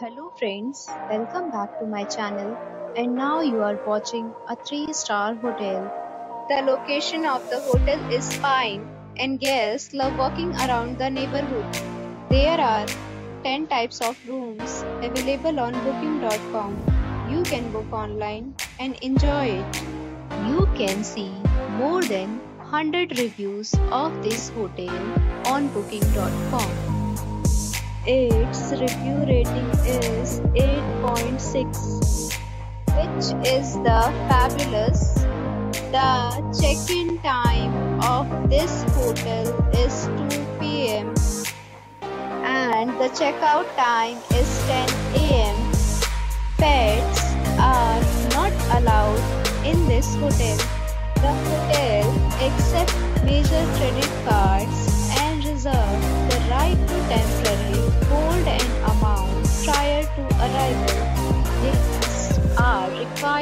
Hello friends, welcome back to my channel and now you are watching a 3-star hotel. The location of the hotel is fine and guests love walking around the neighborhood. There are 10 types of rooms available on booking.com. You can book online and enjoy it. You can see more than 100 reviews of this hotel on booking.com. Its review rating is 8.6, which is the fabulous. The check-in time of this hotel is 2 p.m. and the checkout time is 10 a.m. Pets are not allowed in this hotel. The hotel accepts major credit cards